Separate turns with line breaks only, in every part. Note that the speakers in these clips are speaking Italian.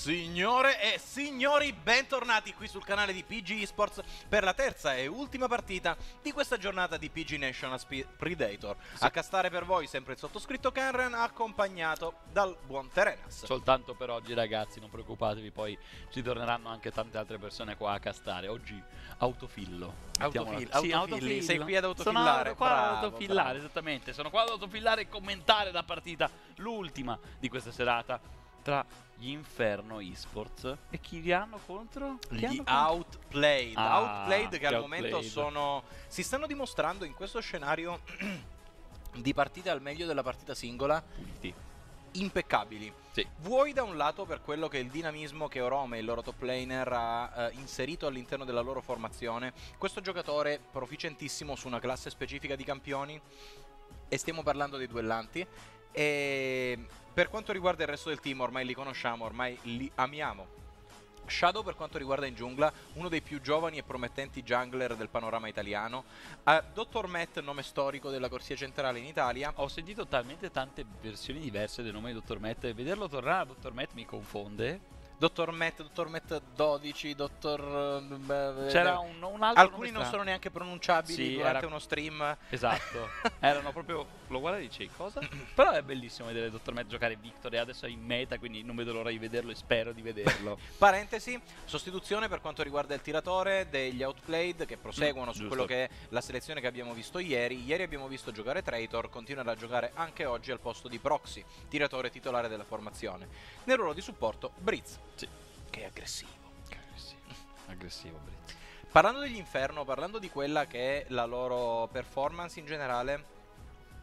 Signore e signori, bentornati qui sul canale di PG Esports per la terza e ultima partita di questa giornata di PG National Sp Predator. Sì. A castare per voi sempre il sottoscritto Kanran, accompagnato dal buon Terenas.
Soltanto per oggi ragazzi, non preoccupatevi, poi ci torneranno anche tante altre persone qua a castare. Oggi autofillo.
Autofil sì, autofilli, sei qui ad autofillare.
Sono qua bravo, ad autofillare, bravo. esattamente. Sono qua ad autofillare e commentare la partita, l'ultima di questa serata tra gli Inferno Esports e chi li hanno contro?
Chi gli hanno Outplayed. Ah, Outplayed che al momento sono si stanno dimostrando in questo scenario di partite al meglio della partita singola. Puliti. Impeccabili.
Sì.
Vuoi da un lato per quello che è il dinamismo che Orome, il loro top laner, ha eh, inserito all'interno della loro formazione. Questo giocatore proficientissimo su una classe specifica di campioni. E stiamo parlando dei duellanti. E per quanto riguarda il resto del team, ormai li conosciamo, ormai li amiamo. Shadow per quanto riguarda in giungla, uno dei più giovani e promettenti jungler del panorama italiano. Uh, Dottor Matt, nome storico della corsia centrale in Italia.
Ho sentito talmente tante versioni diverse del nome di Dottor Matt e vederlo tornare a Dottor Matt mi confonde.
Dottor Matt, Dottor Matt 12, Dottor...
Beh, C'era un, un altro
Alcuni non sono neanche pronunciabili sì, durante era... uno stream.
Esatto, erano proprio... Lo guarda e dici cosa? Però è bellissimo vedere Dottor Matt giocare Victor e adesso è in meta, quindi non vedo l'ora di vederlo e spero di vederlo.
Parentesi, sostituzione per quanto riguarda il tiratore degli Outplayed che proseguono mm, su quello che è la selezione che abbiamo visto ieri. Ieri abbiamo visto giocare Traitor, continuerà a giocare anche oggi al posto di Proxy, tiratore titolare della formazione. Nel ruolo di supporto, Britz.
Sì.
Che è aggressivo.
Che aggressivo. aggressivo, Brit.
Parlando degli Inferno, parlando di quella che è la loro performance in generale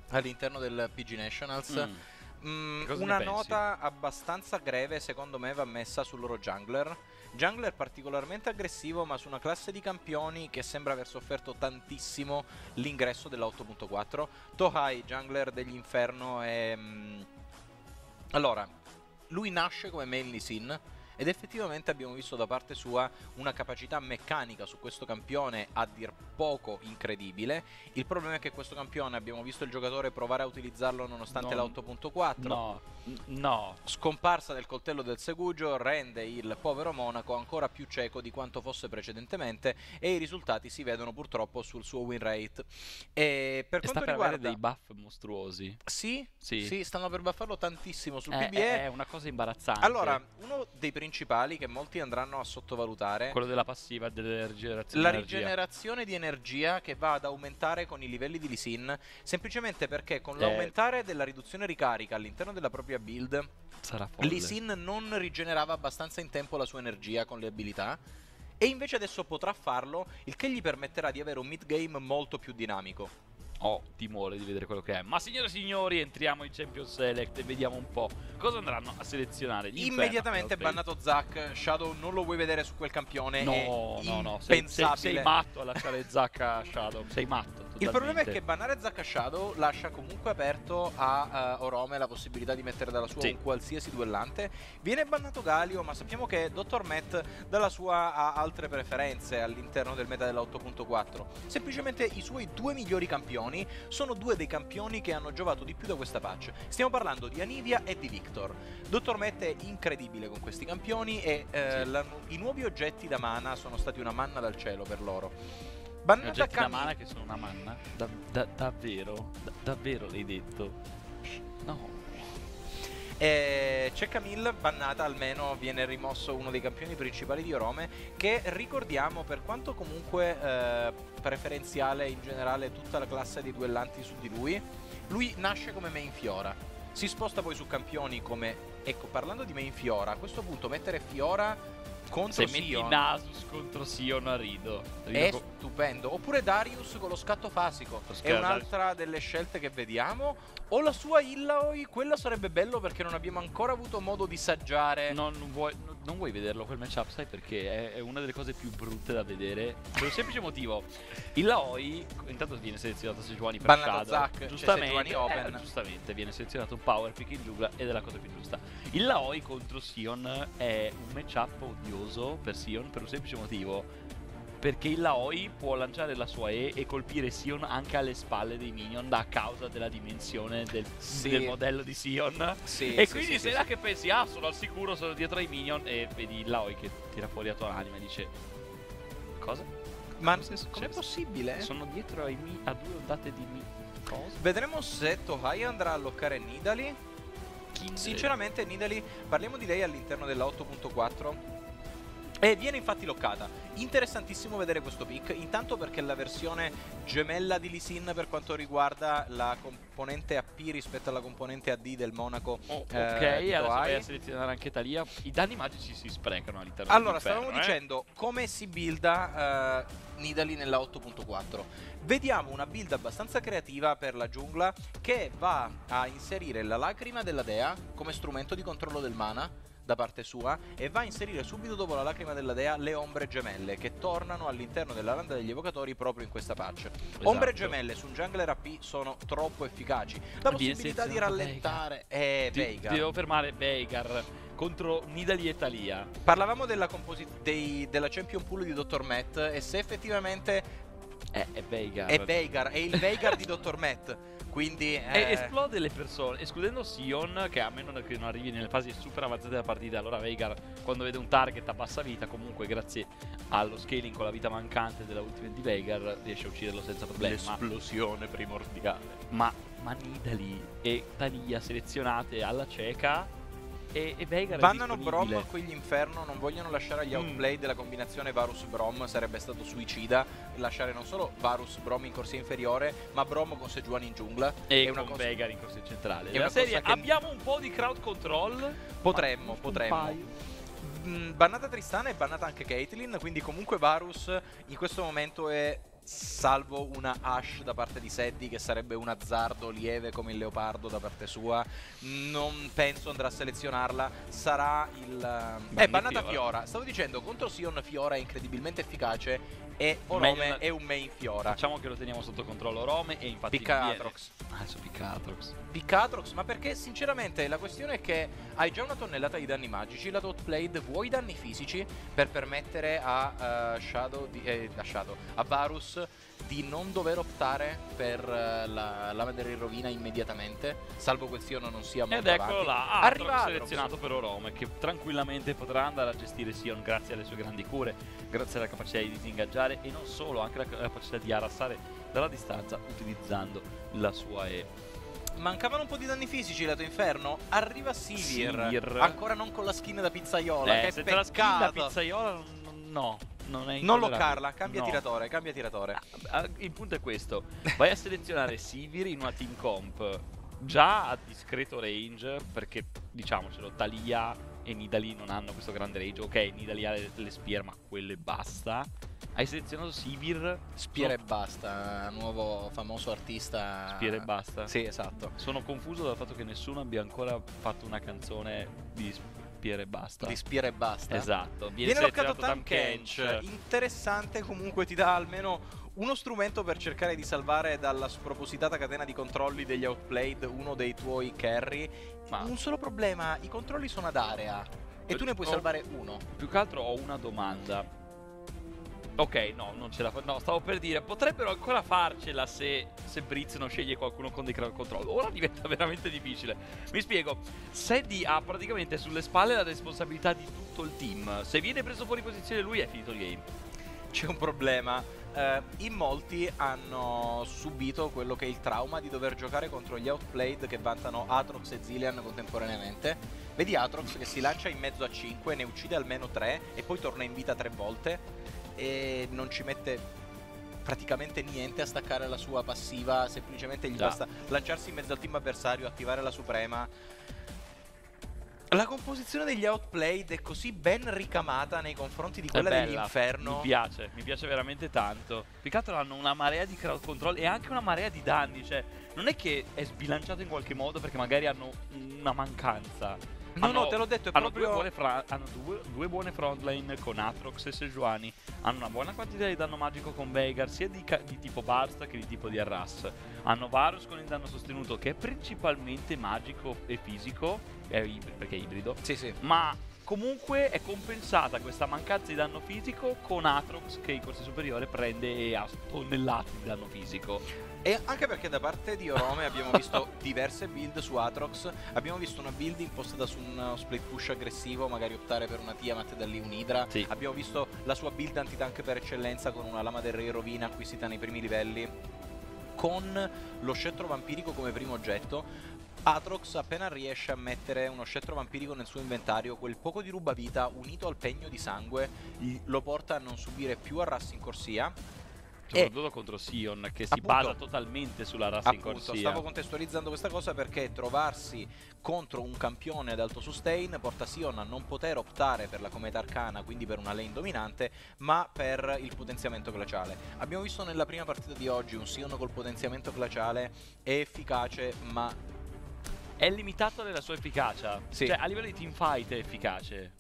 all'interno del PG Nationals, mm. Mm, una nota abbastanza greve secondo me va messa sul loro jungler. Jungler particolarmente aggressivo ma su una classe di campioni che sembra aver sofferto tantissimo l'ingresso della 8.4. Tohai, jungler degli Inferno, è... Mm, allora, lui nasce come main Sin, ed effettivamente abbiamo visto da parte sua una capacità meccanica su questo campione a dir poco incredibile. Il problema è che questo campione abbiamo visto il giocatore provare a utilizzarlo nonostante la 8.4.
No, no.
Scomparsa del coltello del Segugio rende il povero Monaco ancora più cieco di quanto fosse precedentemente e i risultati si vedono purtroppo sul suo win rate.
E per e quanto sta riguarda dei buff mostruosi.
Sì, sì, sì, stanno per buffarlo tantissimo sul
è,
PBE.
È una cosa imbarazzante.
Allora, uno dei principali che molti andranno a sottovalutare.
Quello della passiva, della rigenerazione.
La rigenerazione di energia che va ad aumentare con i livelli di Lisin. Semplicemente perché con eh. l'aumentare della riduzione ricarica all'interno della propria build, Lisin non rigenerava abbastanza in tempo la sua energia con le abilità. E invece adesso potrà farlo, il che gli permetterà di avere un mid game molto più dinamico
ho timore di vedere quello che è. Ma signore e signori, entriamo in Champions Select e vediamo un po' cosa andranno a selezionare.
Immediatamente bannato Zack. Shadow non lo vuoi vedere su quel campione.
No, no, no. Sei, sei, sei, matto a lasciare Zack a Shadow. Sei matto. Totalmente.
Il problema è che bannare Zack a Shadow lascia comunque aperto a uh, Orome la possibilità di mettere dalla sua sì. un qualsiasi duellante. Viene bannato Galio, ma sappiamo che Dr. Matt dalla sua ha altre preferenze all'interno del meta della 8.4. Semplicemente i suoi due migliori campioni campioni sono due dei campioni che hanno giovato di più da questa patch. Stiamo parlando di Anivia e di Victor. Dottor Matt è incredibile con questi campioni e eh, sì. la, i nuovi oggetti da mana sono stati una manna dal cielo per loro.
Bannata oggetti da mana che sono una manna? Da, da, davvero? Da, davvero l'hai detto? No.
E c'è Camille, bannata, almeno viene rimosso uno dei campioni principali di Orome, che ricordiamo per quanto comunque eh, preferenziale in generale tutta la classe di duellanti su di lui, lui nasce come main Fiora. Si sposta poi su campioni come... Ecco, parlando di main Fiora, a questo punto mettere Fiora contro
Se metti Nasus contro Sion a rido.
rido è stupendo. Oppure Darius con lo scatto fasico. È un'altra delle scelte che vediamo. O la sua Illaoi, quella sarebbe bello perché non abbiamo ancora avuto modo di saggiare.
No, non vuoi, non vuoi vederlo quel matchup, sai perché? È, è, una delle cose più brutte da vedere. Per un semplice motivo. Illaoi, intanto viene selezionato Sejuani per
Bannato
Shadow.
Zac, giustamente,
open. Eh, giustamente, viene selezionato un power pick in giungla ed è la cosa più giusta. Illaoi contro Sion è un matchup odioso per Sion per un semplice motivo perché il Laoi può lanciare la sua E e colpire Sion anche alle spalle dei minion a causa della dimensione del, sì. del modello di Sion.
Sì,
e
sì,
quindi sei là che pensi, ah, sono al sicuro, sono dietro ai minion, e vedi il Laoi che tira fuori la tua anima e dice: Cosa?
Ma com'è possibile?
Sono dietro ai mi- a due ondate di mi. Cosa?
Vedremo se Tohai andrà a loccare Nidali. Sinceramente, Nidali, parliamo di lei all'interno della 8.4 e viene infatti loccata. Interessantissimo vedere questo pick, intanto perché è la versione gemella di Lisin per quanto riguarda la componente AP rispetto alla componente AD del Monaco.
Oh, eh, ok, adesso vai a selezionare anche Talia. I danni magici si sprecano all'interno
Allora, stavamo eh? dicendo come si builda uh, Nidali nella 8.4. Vediamo una build abbastanza creativa per la giungla che va a inserire la lacrima della dea come strumento di controllo del mana da parte sua e va a inserire subito dopo la lacrima della dea le ombre gemelle che tornano all'interno della landa degli evocatori proprio in questa patch. Esatto. Ombre gemelle su un jungler AP sono troppo efficaci. La possibilità di rallentare è
eh, Veigar. Devo fermare Veigar contro Nidali e Talia.
Parlavamo della, dei, della champion pool di Dr. Matt e se effettivamente
è, è Veigar.
È Veigar, è il Veigar di Dr. Matt. Quindi
eh... esplode le persone, escludendo Sion, che a meno che non arrivi nelle fasi super avanzate della partita, allora Veigar quando vede un target a bassa vita, comunque grazie allo scaling con la vita mancante della ultima di Veigar, riesce a ucciderlo senza problemi.
L'esplosione primordiale.
Ma, ma Nidali e Talia selezionate alla cieca e, e Veigar
Bannano Brom qui gli Inferno, non vogliono lasciare agli mm. outplay della combinazione Varus-Brom, sarebbe stato suicida lasciare non solo Varus-Brom in corsia inferiore, ma Brom con Sejuani in giungla.
E è con cosa... Veigar in corsia centrale. È una serie, che... abbiamo un po' di crowd control?
Potremmo, potremmo. Mm, bannata Tristana e bannata anche Caitlyn, quindi comunque Varus in questo momento è salvo una Ash da parte di Seddi che sarebbe un azzardo lieve come il leopardo da parte sua non penso andrà a selezionarla sarà il Banni eh bannata Fiora. Fiora stavo dicendo contro Sion Fiora è incredibilmente efficace e Orome è un main Fiora.
Facciamo che lo teniamo sotto controllo Orome e infatti
Picca Atrox.
Ah, adesso picca Atrox.
Picca Atrox, ma perché sinceramente la questione è che hai già una tonnellata di danni magici, la Dot Blade vuoi danni fisici per permettere a uh, Shadow, di, eh, a Shadow, a Varus di non dover optare per uh, la lama della rovina immediatamente, salvo quel Sion non sia molto
Ed eccolo là, Arriva selezionato per Orome, che tranquillamente potrà andare a gestire Sion grazie alle sue grandi cure, grazie alla capacità di disingaggiare e non solo, anche la capacità di arrassare dalla distanza utilizzando la sua E.
Mancavano un po' di danni fisici lato inferno. Arriva Sivir, Sivir. Ancora non con la skin da pizzaiola.
Eh, che
peccato.
la skin da pizzaiola no. Non, è
non loccarla, cambia no. tiratore, cambia tiratore.
Ah, ah, il punto è questo: vai a selezionare Sivir in una team comp già a discreto range, perché diciamocelo, Talia e Nidali non hanno questo grande range. Ok, Nidali ha le, le spear, ma quelle basta. Hai selezionato Sivir.
Spear e basta, nuovo famoso artista.
Spear e basta?
Sì, esatto.
Sono confuso dal fatto che nessuno abbia ancora fatto una canzone di Spear e basta.
Di Spear e basta.
Esatto.
Viene, Viene loccato Tam Kench. Interessante, comunque ti dà almeno uno strumento per cercare di salvare dalla spropositata catena di controlli degli outplayed uno dei tuoi carry. Ma un solo problema, i controlli sono ad area e tu ne puoi ho, salvare uno.
Più che altro ho una domanda. Ok, no, non ce la fa. No, stavo per dire, potrebbero ancora farcela se, se Britz non sceglie qualcuno con dei crowd control. Ora diventa veramente difficile. Mi spiego. Sadie ha praticamente sulle spalle la responsabilità di tutto il team. Se viene preso fuori posizione lui è finito il game.
C'è un problema. Uh, in molti hanno subito quello che è il trauma di dover giocare contro gli outplayed che vantano Atrox e Zillian contemporaneamente. Vedi Atrox che si lancia in mezzo a 5, ne uccide almeno 3 e poi torna in vita 3 volte e non ci mette praticamente niente a staccare la sua passiva, semplicemente gli Già. basta lanciarsi in mezzo al team avversario, attivare la suprema. La composizione degli outplayed è così ben ricamata nei confronti di quella dell'inferno.
Mi piace, mi piace veramente tanto. Peccato hanno una marea di crowd control e anche una marea di danni, cioè non è che è sbilanciato in qualche modo perché magari hanno una mancanza
No, hanno, no, te l'ho detto, è hanno
proprio... Due fra- hanno due, due buone frontline con Atrox e Sejuani. Hanno una buona quantità di danno magico con Veigar, sia di, di tipo Barsta che di tipo di Arras. Hanno Varus con il danno sostenuto, che è principalmente magico e fisico, è ib- perché è ibrido.
Sì, sì.
Ma comunque è compensata questa mancanza di danno fisico con Atrox che in corsia superiore prende a tonnellate di danno fisico.
E anche perché da parte di Orome abbiamo visto diverse build su Atrox, abbiamo visto una build impostata su un split push aggressivo, magari optare per una Tiamat da lì un'Idra, sì. abbiamo visto la sua build antitank per eccellenza con una Lama del Re Rovina acquisita nei primi livelli, con lo scettro vampirico come primo oggetto, Atrox appena riesce a mettere uno scettro vampirico nel suo inventario, quel poco di rubavita unito al pegno di sangue lo porta a non subire più arrassi in corsia
soprattutto contro Sion che si appunto, basa totalmente sulla razza
appunto, in corsia stavo contestualizzando questa cosa perché trovarsi contro un campione ad alto sustain porta Sion a non poter optare per la cometa arcana quindi per una lane dominante ma per il potenziamento glaciale abbiamo visto nella prima partita di oggi un Sion col potenziamento glaciale è efficace ma
è limitato nella sua efficacia. Sì. Cioè, a livello di teamfight è efficace.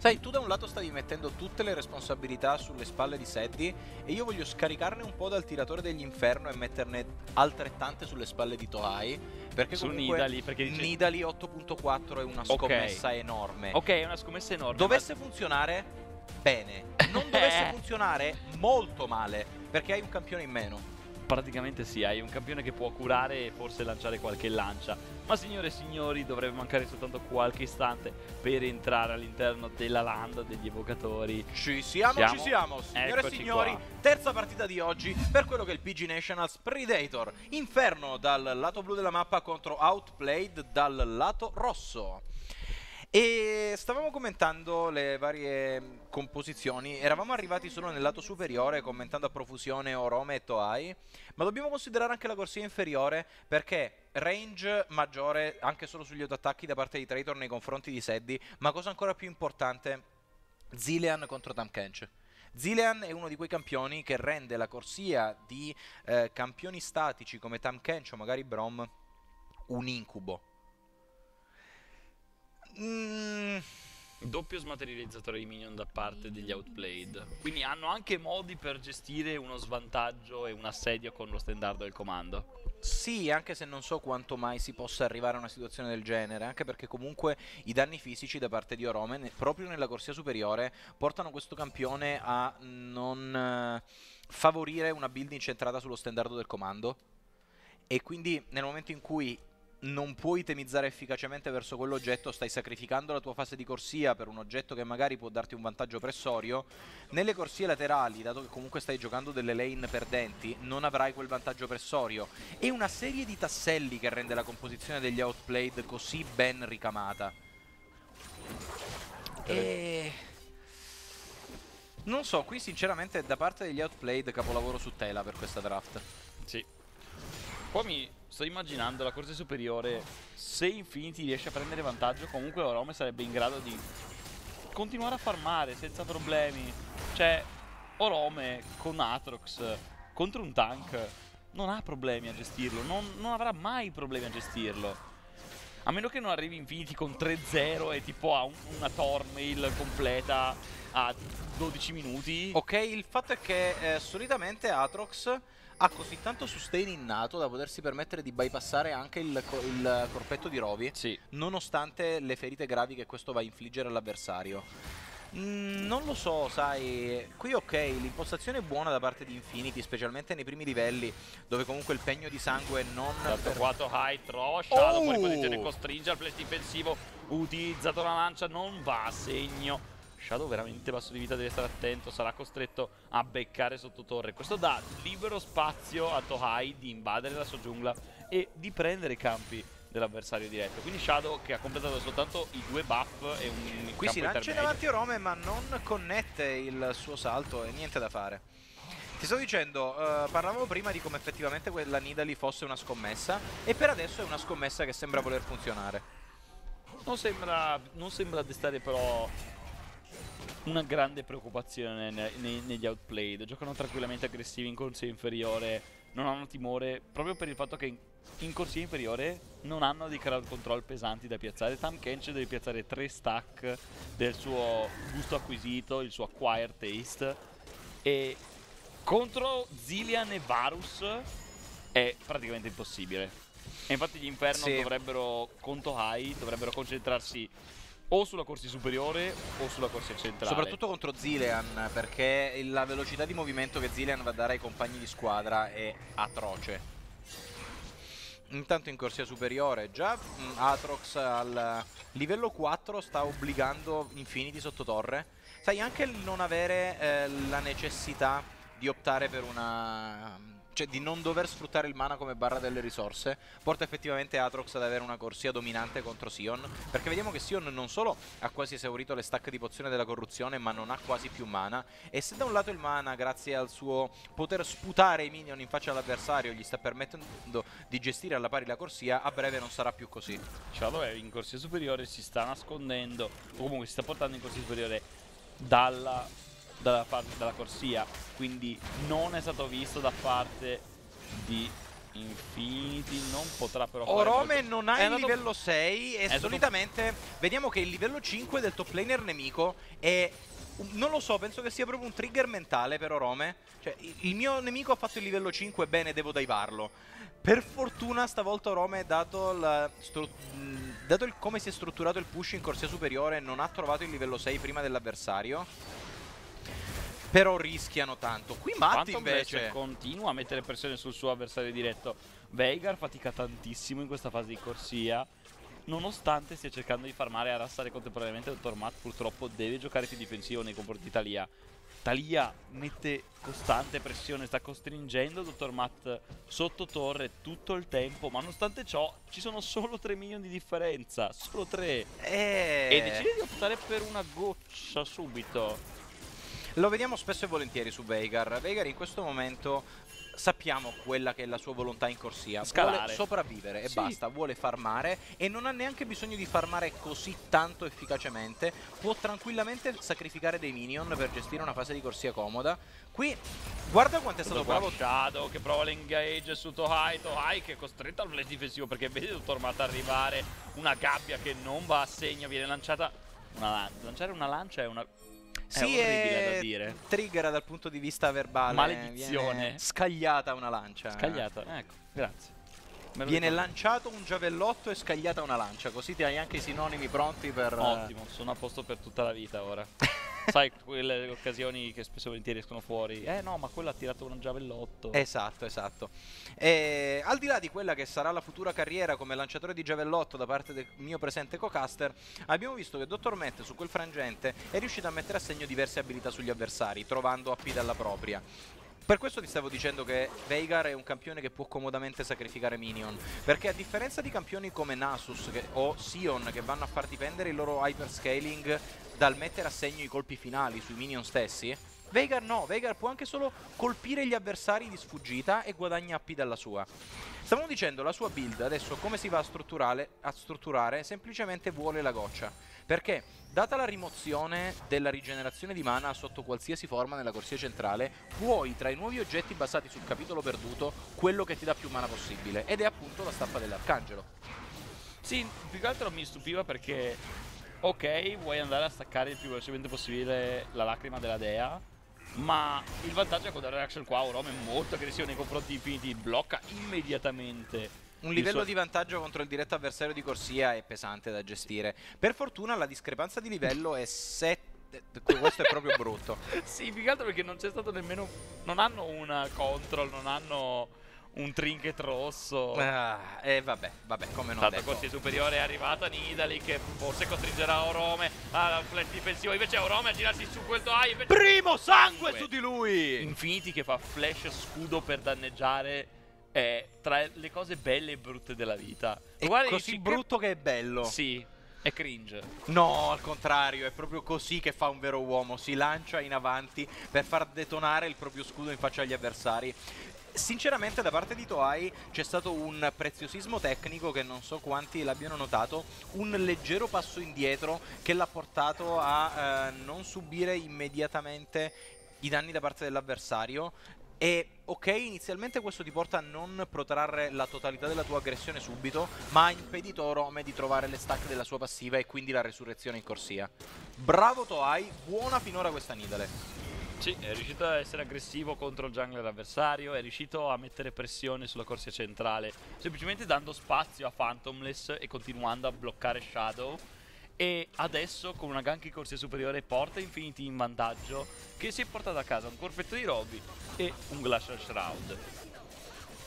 Sai, tu da un lato stavi mettendo tutte le responsabilità sulle spalle di Seddy e io voglio scaricarne un po' dal tiratore dell'inferno e metterne altrettante sulle spalle di Tohai. Perché Su comunque Nidali, perché dice... Nidali 8.4 è una scommessa okay. enorme.
Ok, è una scommessa enorme.
Dovesse ma... funzionare bene, non dovesse funzionare molto male, perché hai un campione in meno.
Praticamente sì, hai un campione che può curare e forse lanciare qualche lancia. Ma signore e signori, dovrebbe mancare soltanto qualche istante per entrare all'interno della landa degli evocatori.
Ci siamo, siamo? ci siamo, signore e signori. Qua. Terza partita di oggi per quello che è il PG Nationals Predator. Inferno dal lato blu della mappa contro Outplayed dal lato rosso. E stavamo commentando le varie composizioni, eravamo arrivati solo nel lato superiore commentando a profusione Orome e Toai, ma dobbiamo considerare anche la corsia inferiore perché range maggiore anche solo sugli autoattacchi da parte di Traitor nei confronti di Seddy, ma cosa ancora più importante, Zilean contro Tamkench. Zilean è uno di quei campioni che rende la corsia di eh, campioni statici come Tamkench o magari Brom un incubo
Mm. Doppio smaterializzatore di minion da parte degli Outplayed. Quindi hanno anche modi per gestire uno svantaggio e un assedio con lo standard del comando.
Sì, anche se non so quanto mai si possa arrivare a una situazione del genere, anche perché comunque i danni fisici da parte di Orome, ne, proprio nella corsia superiore, portano questo campione a non eh, favorire una build incentrata sullo standard del comando. E quindi nel momento in cui non puoi temizzare efficacemente verso quell'oggetto, stai sacrificando la tua fase di corsia per un oggetto che magari può darti un vantaggio pressorio. Nelle corsie laterali, dato che comunque stai giocando delle lane perdenti, non avrai quel vantaggio pressorio. E una serie di tasselli che rende la composizione degli outplayed così ben ricamata. E... Non so, qui sinceramente da parte degli outplayed capolavoro su tela per questa draft.
Sì. Poi mi sto immaginando la corsia superiore, se Infinity riesce a prendere vantaggio, comunque Orome sarebbe in grado di continuare a farmare senza problemi. Cioè, Orome con Atrox contro un tank non ha problemi a gestirlo, non, non avrà mai problemi a gestirlo. A meno che non arrivi Infinity con 3-0 e tipo ha un, una Tormail completa a 12 minuti.
Ok, il fatto è che eh, solitamente Atrox ha così tanto sustain innato da potersi permettere di bypassare anche il, il corpetto di Rovi,
sì.
nonostante le ferite gravi che questo va a infliggere all'avversario. Mm, non lo so, sai, qui ok, l'impostazione è buona da parte di Infinity, specialmente nei primi livelli, dove comunque il pegno di sangue non...
Trovato high throw, Shadow oh! fuori posizione, costringe al flash difensivo, utilizzato la lancia, non va a segno Shadow veramente basso di vita, deve stare attento, sarà costretto a beccare sotto torre. Questo dà libero spazio a Tohai di invadere la sua giungla e di prendere i campi dell'avversario diretto. Quindi Shadow che ha completato soltanto i due buff e un
Qui si lancia in avanti Orome ma non connette il suo salto e niente da fare. Ti sto dicendo, uh, parlavamo prima di come effettivamente quella Nidali fosse una scommessa e per adesso è una scommessa che sembra voler funzionare.
Non sembra, non sembra destare però una grande preoccupazione ne, ne, negli outplayed. Giocano tranquillamente aggressivi in corsia inferiore, non hanno timore proprio per il fatto che in, in corsia inferiore non hanno dei crowd control pesanti da piazzare. Tam Kench deve piazzare tre stack del suo gusto acquisito, il suo acquired taste e contro Zillian e Varus è praticamente impossibile. E infatti gli Inferno sì. dovrebbero, conto high, dovrebbero concentrarsi o sulla corsia superiore o sulla corsia centrale.
Soprattutto contro Zilean, perché la velocità di movimento che Zilean va a dare ai compagni di squadra è atroce. Intanto in corsia superiore già mm, Atrox al livello 4 sta obbligando Infinity sotto torre. Sai anche il non avere eh, la necessità di optare per una cioè di non dover sfruttare il mana come barra delle risorse, porta effettivamente Atrox ad avere una corsia dominante contro Sion, perché vediamo che Sion non solo ha quasi esaurito le stack di pozione della corruzione, ma non ha quasi più mana, e se da un lato il mana, grazie al suo poter sputare i minion in faccia all'avversario, gli sta permettendo di gestire alla pari la corsia, a breve non sarà più così.
Shadow è in corsia superiore, si sta nascondendo, o comunque si sta portando in corsia superiore dalla dalla, dalla corsia, quindi non è stato visto da parte di Infinity non potrà però
Orome fare non ha il livello 6 e solitamente stato... vediamo che il livello 5 del top laner nemico è non lo so, penso che sia proprio un trigger mentale per Orome. Cioè, il mio nemico ha fatto il livello 5, bene, devo daivarlo. Per fortuna stavolta Orome, dato, dato il, come si è strutturato il push in corsia superiore, non ha trovato il livello 6 prima dell'avversario. Però rischiano tanto. Qui Matti invece
continua a mettere pressione sul suo avversario diretto. Veigar fatica tantissimo in questa fase di corsia. Nonostante stia cercando di farmare e arrassare contemporaneamente Dottor Matt, purtroppo deve giocare più difensivo nei confronti di Talia. Talia mette costante pressione, sta costringendo Dottor Matt sotto torre tutto il tempo, ma nonostante ciò ci sono solo 3 milioni di differenza, solo 3.
E...
e decide di optare per una goccia subito.
Lo vediamo spesso e volentieri su Veigar. Veigar in questo momento sappiamo quella che è la sua volontà in corsia.
Scalare.
Vuole sopravvivere e sì. basta, vuole farmare e non ha neanche bisogno di farmare così tanto efficacemente. Può tranquillamente sacrificare dei minion per gestire una fase di corsia comoda. Qui guarda quanto è stato bravo
Shadow che prova l'engage su Tohai, Tohai che è costretto al flash difensivo perché vede Dottor Matt arrivare, una gabbia che non va a segno, viene lanciata una, lanciare una lancia è una
sì, è orribile da dire. Trigger dal punto di vista verbale.
Maledizione.
Scagliata una lancia.
Scagliata, ecco, grazie.
Viene lanciato un giavellotto e scagliata una lancia, così ti hai anche i sinonimi pronti per...
Ottimo, sono a posto per tutta la vita ora. Sai, quelle occasioni che spesso e volentieri escono fuori. Eh no, ma quello ha tirato un giavellotto.
Esatto, esatto. E, al di là di quella che sarà la futura carriera come lanciatore di giavellotto da parte del mio presente co-caster, abbiamo visto che Dottor Matt su quel frangente è riuscito a mettere a segno diverse abilità sugli avversari, trovando AP dalla propria. Per questo ti stavo dicendo che Veigar è un campione che può comodamente sacrificare minion. Perché a differenza di campioni come Nasus che, o Sion che vanno a far dipendere il loro hyperscaling dal mettere a segno i colpi finali sui minion stessi, Veigar no, Veigar può anche solo colpire gli avversari di sfuggita e guadagna AP dalla sua. Stavamo dicendo, la sua build adesso come si va a a strutturare semplicemente vuole la goccia. Perché, data la rimozione della rigenerazione di mana sotto qualsiasi forma nella corsia centrale, puoi tra i nuovi oggetti basati sul capitolo perduto quello che ti dà più mana possibile. Ed è appunto la stappa dell'arcangelo.
Sì, più che altro mi stupiva perché, ok, vuoi andare a staccare il più velocemente possibile la lacrima della dea, ma il vantaggio è che con la reaction qua Orome è molto aggressivo nei confronti di Infinity, blocca immediatamente
un livello di vantaggio contro il diretto avversario di corsia è pesante da gestire. Per fortuna la discrepanza di livello è 7 questo è proprio brutto.
sì, più che altro perché non c'è stato nemmeno. Non hanno una control, non hanno un trinket rosso.
Ah, e eh, vabbè, vabbè, come non
Tanto corsia superiore è arrivata Nidali che forse costringerà Orome al flash difensivo. Invece Orome a girarsi su quel Toai.
Primo sangue, sangue su di lui!
Infinity che fa flash scudo per danneggiare è tra le cose belle e brutte della vita.
È Guarda, così brutto che... che è bello.
Sì, è cringe.
No, al contrario, è proprio così che fa un vero uomo. Si lancia in avanti per far detonare il proprio scudo in faccia agli avversari. Sinceramente da parte di Toei c'è stato un preziosismo tecnico che non so quanti l'abbiano notato, un leggero passo indietro che l'ha portato a eh, non subire immediatamente i danni da parte dell'avversario e ok, inizialmente questo ti porta a non protrarre la totalità della tua aggressione subito, ma ha impedito Rome di trovare le stack della sua passiva e quindi la resurrezione in corsia. Bravo Toai, buona finora questa Nidale.
Sì, è riuscito a essere aggressivo contro il jungler avversario, è riuscito a mettere pressione sulla corsia centrale, semplicemente dando spazio a Phantomless e continuando a bloccare Shadow e adesso con una gank in corsia superiore porta Infinity in vantaggio che si è portato a casa un corpetto di Robby e un Glacial Shroud.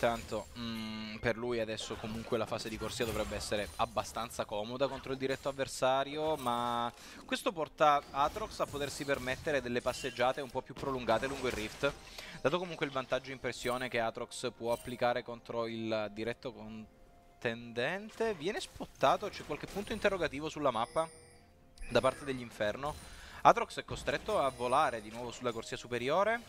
Tanto mm, per lui adesso comunque la fase di corsia dovrebbe essere abbastanza comoda contro il diretto avversario ma questo porta Atrox a potersi permettere delle passeggiate un po' più prolungate lungo il Rift dato comunque il vantaggio in pressione che Atrox può applicare contro il diretto con tendente viene spottato, c'è qualche punto interrogativo sulla mappa da parte degli Inferno. Atrox è costretto a volare di nuovo sulla corsia superiore,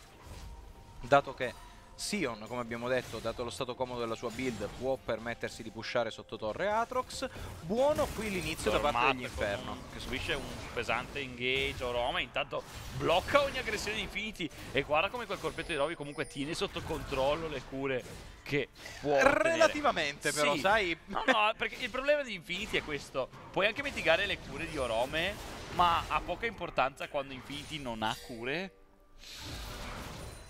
dato che Sion, come abbiamo detto, dato lo stato comodo della sua build, può permettersi di pushare sotto torre Atrox. Buono qui l'inizio da parte degli Inferno.
Che subisce un pesante engage, Oroma intanto blocca ogni aggressione di Infinity e guarda come quel corpetto di Rovi comunque tiene sotto controllo le cure che può
Relativamente
ottenere.
però,
sì.
sai?
No, no, perché il problema di Infinity è questo. Puoi anche mitigare le cure di Orome, ma ha poca importanza quando Infinity non ha cure.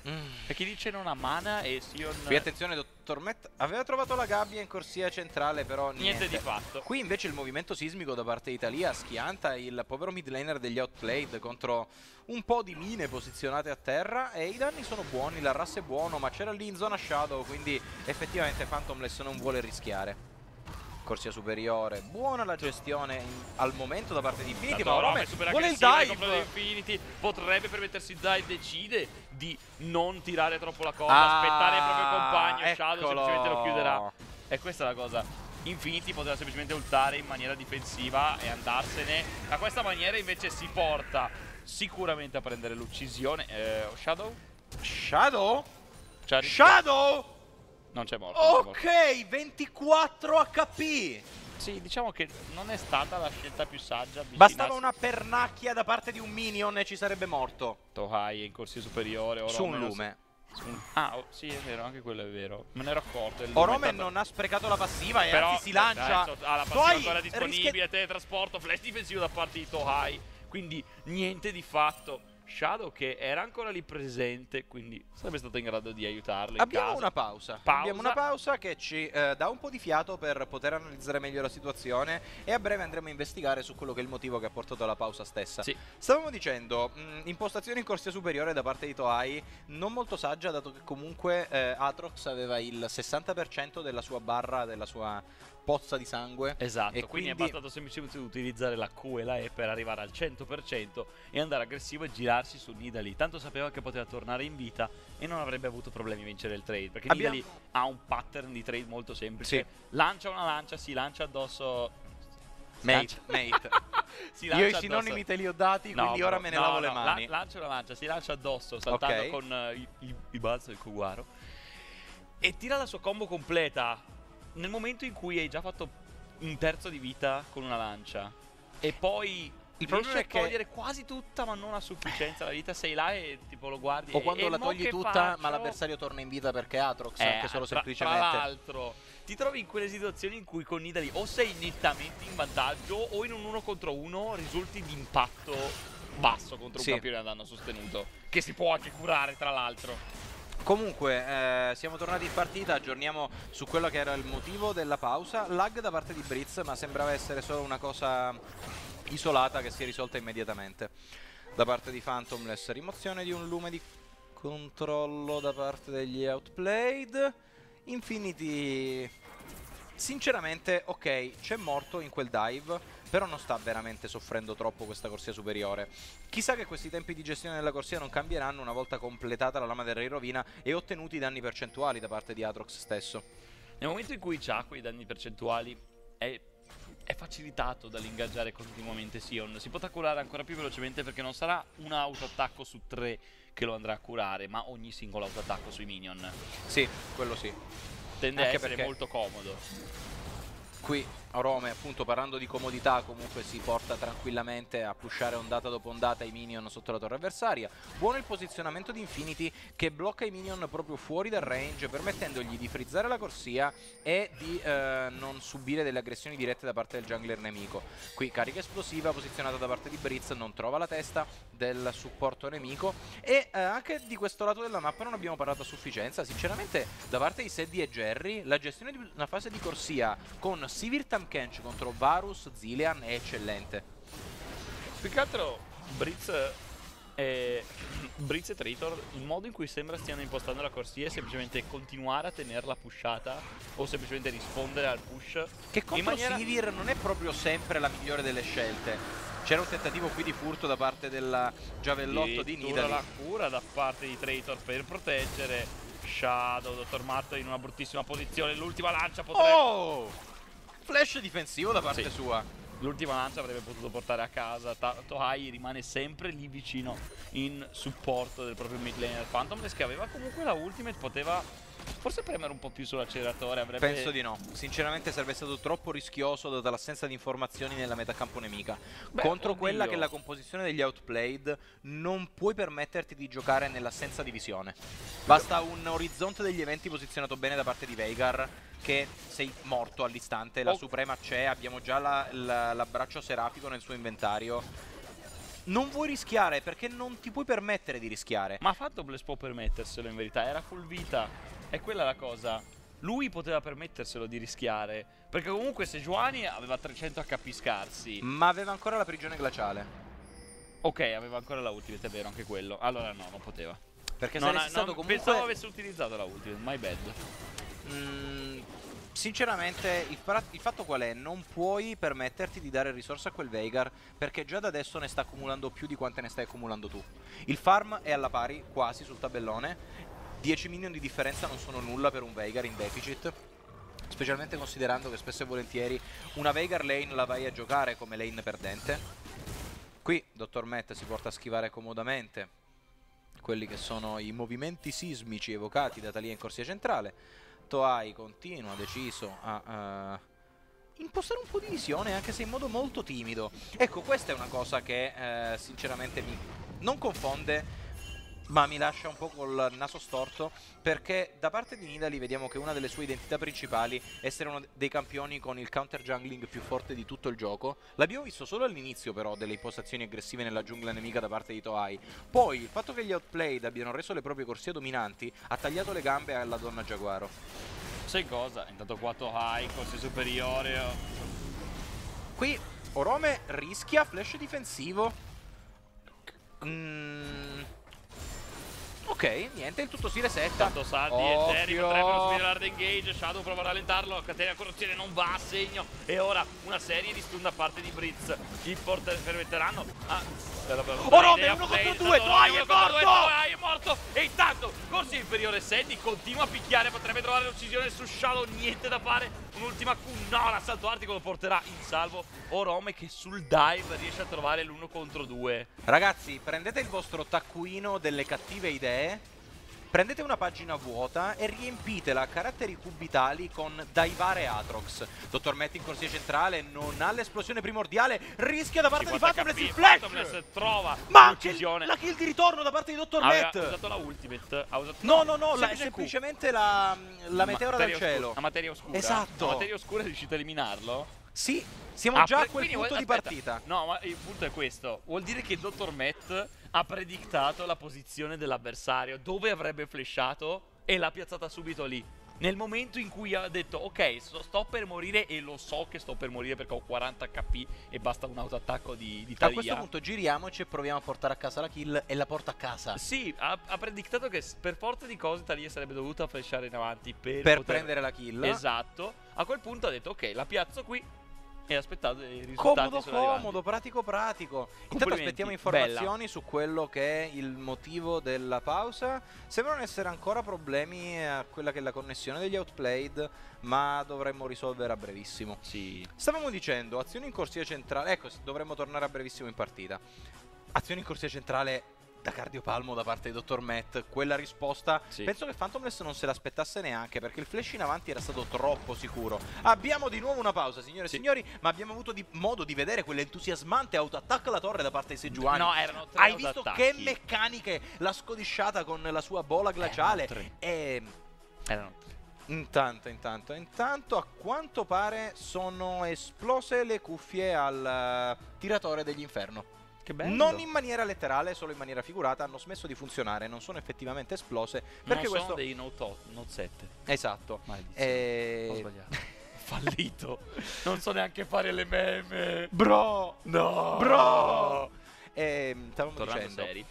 Mm. E chi dice non ha mana e Sion...
Qui attenzione Dottor Matt aveva trovato la gabbia in corsia centrale però niente.
niente di fatto
Qui invece il movimento sismico da parte di Italia schianta il povero mid laner degli outplayed contro un po' di mine posizionate a terra e i danni sono buoni, l'arrasso è buono ma c'era lì in zona shadow quindi effettivamente Phantomless non vuole rischiare corsia superiore buona la gestione al momento da parte di Infinity
ma Orome vuole il dive Infinity potrebbe permettersi il dive decide di non tirare troppo la corda ah, aspettare il proprio compagno eccolo. Shadow semplicemente lo chiuderà e questa è la cosa Infinity poteva semplicemente ultare in maniera difensiva e andarsene a questa maniera invece si porta sicuramente a prendere l'uccisione eh, Shadow?
Shadow? Shadow?
Non c'è morto.
Ok, 24 HP.
Sì, diciamo che non è stata la scelta più saggia.
Bastava una pernacchia da parte di un minion e ci sarebbe morto.
Tohai è in corsia superiore. Oro
Su un lume.
Un... Ah, oh, sì, è vero, anche quello è vero. Me ne ero accorto.
Orome tanto... non ha sprecato la passiva e Però, anzi si lancia.
Dai, ha la passiva Tohai ancora disponibile, rischia... teletrasporto, flash difensivo da parte di Tohai. Quindi niente di fatto. Shadow che era ancora lì presente, quindi sarebbe stato in grado di aiutarlo.
Abbiamo una pausa. pausa. Abbiamo una pausa che ci eh, dà un po' di fiato per poter analizzare meglio la situazione e a breve andremo a investigare su quello che è il motivo che ha portato alla pausa stessa.
Sì.
Stavamo dicendo, mh, impostazione in corsia superiore da parte di Toei, non molto saggia dato che comunque eh, Atrox aveva il 60% della sua barra, della sua pozza di sangue.
Esatto, quindi, quindi, è bastato semplicemente utilizzare la Q e la E per arrivare al 100% e andare aggressivo e girarsi su Nidali. Tanto sapeva che poteva tornare in vita e non avrebbe avuto problemi a vincere il trade. Perché Abbiamo... Nidali ha un pattern di trade molto semplice. Sì. Lancia una lancia, si lancia addosso...
Mate, mate. Io i sinonimi te li ho dati, no, quindi ora me ne no, lavo no, le mani.
La, lancia una lancia, si lancia addosso, saltando okay. con uh, il, il, balzo del Kuwaro. E tira la sua combo completa nel momento in cui hai già fatto un terzo di vita con una lancia e poi il problema è che togliere quasi tutta ma non a sufficienza la vita sei là e tipo lo guardi
o quando la togli tutta faccio? ma l'avversario torna in vita perché Atrox eh, anche solo tra, semplicemente
tra l'altro ti trovi in quelle situazioni in cui con Nidali o sei nettamente in vantaggio o in un uno contro uno risulti di impatto basso contro sì. un campione a danno sostenuto che si può anche curare tra l'altro
Comunque eh, siamo tornati in partita, aggiorniamo su quello che era il motivo della pausa. Lag da parte di Britz, ma sembrava essere solo una cosa isolata che si è risolta immediatamente. Da parte di Phantomless, rimozione di un lume di controllo da parte degli Outplayed. Infinity, sinceramente, ok, c'è morto in quel dive però non sta veramente soffrendo troppo questa corsia superiore. Chissà che questi tempi di gestione della corsia non cambieranno una volta completata la lama del re rovina e ottenuti i danni percentuali da parte di Atrox stesso.
Nel momento in cui ha quei danni percentuali è è facilitato dall'ingaggiare continuamente Sion. Si potrà curare ancora più velocemente perché non sarà un autoattacco su tre che lo andrà a curare, ma ogni singolo autoattacco sui minion.
Sì, quello sì.
Tende Anche a essere perché... molto comodo.
Qui Rome appunto parlando di comodità comunque si porta tranquillamente a pushare ondata dopo ondata i minion sotto la torre avversaria. Buono il posizionamento di Infinity che blocca i minion proprio fuori dal range permettendogli di frizzare la corsia e di eh, non subire delle aggressioni dirette da parte del jungler nemico. Qui carica esplosiva posizionata da parte di Britz non trova la testa del supporto nemico. E eh, anche di questo lato della mappa non abbiamo parlato a sufficienza. Sinceramente da parte di Seddy e Jerry la gestione di una fase di corsia con Sivir Tam Kench contro Varus, Zilean è eccellente.
Più che altro Britz e Britz e Traitor, il modo in cui sembra stiano impostando la corsia è semplicemente continuare a tenerla pushata o semplicemente rispondere al push.
Che contro maniera... Sivir non è proprio sempre la migliore delle scelte. C'era un tentativo qui di furto da parte del giavellotto di Nidali.
la cura da parte di Traitor per proteggere Shadow, Dottor Matt in una bruttissima posizione. L'ultima lancia potrebbe...
Oh! Flash difensivo da parte sì. sua.
L'ultima lancia avrebbe potuto portare a casa. Tohai rimane sempre lì vicino in supporto del proprio mid laner. Phantomless che aveva comunque la ultimate poteva Forse premere un po' più sull'acceleratore avrebbe...
Penso di no. Sinceramente sarebbe stato troppo rischioso data l'assenza di informazioni nella metacampo nemica. Beh, Contro oddio. quella che è la composizione degli outplayed non puoi permetterti di giocare nell'assenza di visione. Basta un orizzonte degli eventi posizionato bene da parte di Veigar che sei morto all'istante, la oh. Suprema c'è, abbiamo già l'abbraccio serafico nel suo inventario. Non vuoi rischiare perché non ti puoi permettere di rischiare.
Ma ha fatto Bless può permetterselo in verità, era full vita. È quella la cosa. Lui poteva permetterselo di rischiare. Perché comunque se Giovanni aveva 300 HP scarsi.
Ma aveva ancora la prigione glaciale.
Ok, aveva ancora la ultimate, è vero, anche quello. Allora no, non poteva.
Perché non saresti stato comunque...
Pensavo avesse utilizzato la ultimate, my bad.
Mm, sinceramente, il, il, fatto qual è? Non puoi permetterti di dare risorse a quel Veigar perché già da adesso ne sta accumulando più di quante ne stai accumulando tu. Il farm è alla pari, quasi, sul tabellone 10 minion di differenza non sono nulla per un Veigar in deficit Specialmente considerando che spesso e volentieri una Veigar lane la vai a giocare come lane perdente Qui Dottor Matt si porta a schivare comodamente quelli che sono i movimenti sismici evocati da Talia in corsia centrale Toai continua, deciso a... Uh, impostare un po' di visione anche se in modo molto timido. Ecco questa è una cosa che eh, sinceramente mi non confonde ma mi lascia un po' col naso storto perché da parte di Nidali vediamo che una delle sue identità principali è essere uno dei campioni con il counter jungling più forte di tutto il gioco. L'abbiamo visto solo all'inizio però delle impostazioni aggressive nella giungla nemica da parte di Toei. Poi il fatto che gli outplayed abbiano reso le proprie corsie dominanti ha tagliato le gambe alla donna Giaguaro.
Sai cosa? Intanto qua Toei, corsie superiore. Oh.
Qui Orome rischia flash difensivo. Mmm... Ok, niente, il tutto si resetta.
Tanto salti e Terry potrebbero subire l'hard engage. Shadow prova a rallentarlo. Catena corruzione non va a segno. E ora una serie di stun da parte di Britz. Gli permetteranno. Ah,
oh no, è uno contro due. Toai è morto.
Toai è morto. E intanto, corsi inferiore Sandy continua a picchiare. Potrebbe trovare l'uccisione su Shadow. Niente da fare. Un'ultima Q. No, l'assalto artico lo porterà in salvo. Orome che sul dive riesce a trovare l'uno contro due.
Ragazzi, prendete il vostro taccuino delle cattive idee prendete una pagina vuota e riempitela a caratteri cubitali con Daivare Atrox. Dottor Matt in corsia centrale non ha l'esplosione primordiale, rischia da parte di Phantomless il flash! Phantomless
trova
Ma anche la kill di ritorno da parte di Dottor Matt!
Ha usato la ultimate. Ha usato...
No, no, no, la, è semplicemente la, la meteora dal cielo.
La materia oscura.
Esatto.
La materia oscura è riuscita a eliminarlo?
Sì, siamo ah, già a quel punto di partita.
No, ma il punto è questo. Vuol dire che il Dottor Matt ha predictato la posizione dell'avversario, dove avrebbe flashato e l'ha piazzata subito lì. Nel momento in cui ha detto ok, sto per morire e lo so che sto per morire perché ho 40 HP e basta un autoattacco di, di Talia.
A questo punto giriamoci e proviamo a portare a casa la kill e la porta a casa.
Sì, ha, ha predictato che per forza di cose Talia sarebbe dovuta flashare in avanti per,
per
poter...
prendere la kill.
Esatto. A quel punto ha detto ok, la piazzo qui e aspettate i risultati
Comodo, comodo, pratico, pratico. Intanto aspettiamo informazioni Bella. su quello che è il motivo della pausa. Sembrano essere ancora problemi a quella che è la connessione degli outplayed, ma dovremmo risolvere a brevissimo.
Sì.
Stavamo dicendo, azioni in corsia centrale. Ecco, dovremmo tornare a brevissimo in partita. Azioni in corsia centrale da cardiopalmo da parte di Dottor Matt. Quella risposta sì. penso che Phantomless non se l'aspettasse neanche perché il flash in avanti era stato troppo sicuro. Abbiamo di nuovo una pausa, signore sì. e signori, ma abbiamo avuto di modo di vedere quell'entusiasmante autoattacco alla torre da parte di Sejuani.
No, erano tre
Hai visto che meccaniche la scodisciata con la sua bola glaciale
erano
e
erano tre.
Intanto, intanto, intanto, a quanto pare sono esplose le cuffie al uh, tiratore dell'inferno.
Che bello.
Non in maniera letterale, solo in maniera figurata, hanno smesso di funzionare, non sono effettivamente esplose. Perché
non
questo...
sono dei Note, 8, Note 7.
Esatto.
Maledizione. E... Ho sbagliato. Fallito. non so neanche fare le meme.
Bro!
No!
Bro! stavamo
Tornando
dicendo.
Seri.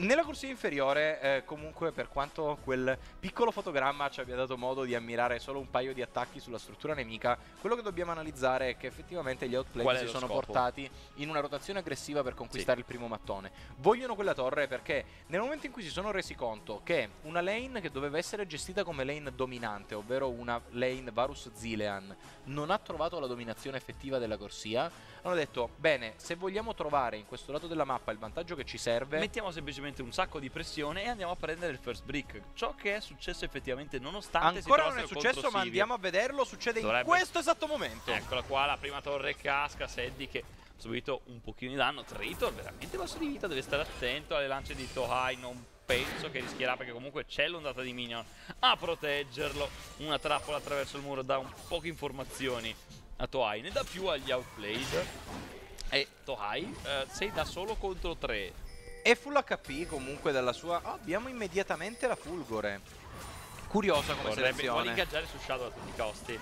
Nella corsia inferiore, eh, comunque, per quanto quel piccolo fotogramma ci abbia dato modo di ammirare solo un paio di attacchi sulla struttura nemica, quello che dobbiamo analizzare è che effettivamente gli outplay si sono
scopo?
portati in una rotazione aggressiva per conquistare sì. il primo mattone. Vogliono quella torre perché nel momento in cui si sono resi conto che una lane che doveva essere gestita come lane dominante, ovvero una lane Varus Zilean, non ha trovato la dominazione effettiva della corsia, hanno detto, bene, se vogliamo trovare in questo lato della mappa il vantaggio che ci serve...
Mettiamo semplicemente un sacco di pressione e andiamo a prendere il first brick. Ciò che è successo effettivamente nonostante
Ancora non è successo, ma andiamo a vederlo, succede Dovrebbe... in questo esatto momento.
Eccola qua, la prima torre casca, Seddi che ha subito un pochino di danno. Traitor veramente basso di vita, deve stare attento alle lance di Tohai, non penso che rischierà perché comunque c'è l'ondata di minion a proteggerlo. Una trappola attraverso il muro dà un po' di informazioni a Tohai, ne dà più agli outplayed. E Tohai eh, sei da solo contro 3.
E full HP comunque dalla sua... Oh, abbiamo immediatamente la Fulgore. Curiosa come Vorrebbe, selezione.
Vuole ingaggiare su Shadow a tutti i costi.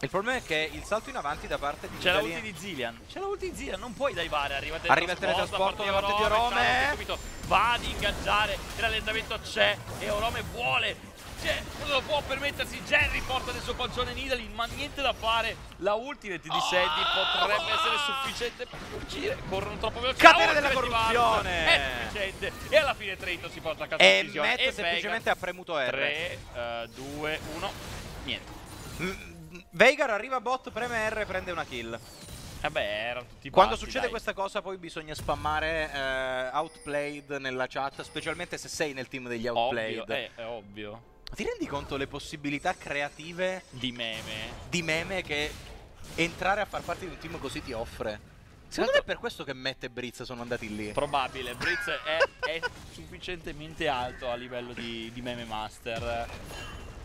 Il problema è che il salto in avanti da parte di
C'è la ulti di Zillian. C'è la ulti di Zillian, non puoi divare. Arriva,
Arriva il teletrasporto da parte di Orome.
Va ad ingaggiare, il rallentamento c'è e Orome vuole c'è, non lo può permettersi. Jerry porta nel suo pancione Nidalin, ma niente da fare. La ultimate di Sadie potrebbe essere sufficiente per fuggire. Corrono troppo veloci.
Catena della corruzione!
È sufficiente. E alla fine Traito si porta a casa
E Matt e semplicemente ha premuto R.
3, 2, 1. Niente.
Veigar arriva bot, preme R, prende una kill.
Vabbè, erano tutti
Quando
bassi,
succede
dai.
questa cosa poi bisogna spammare eh, outplayed nella chat, specialmente se sei nel team degli outplayed.
Ovvio, eh, è ovvio.
Ti rendi conto le possibilità creative
di meme?
Di meme che entrare a far parte di un team così ti offre? Secondo me è per questo che Matt e Britz sono andati lì.
Probabile, Britz è, è sufficientemente alto a livello di, di, meme master.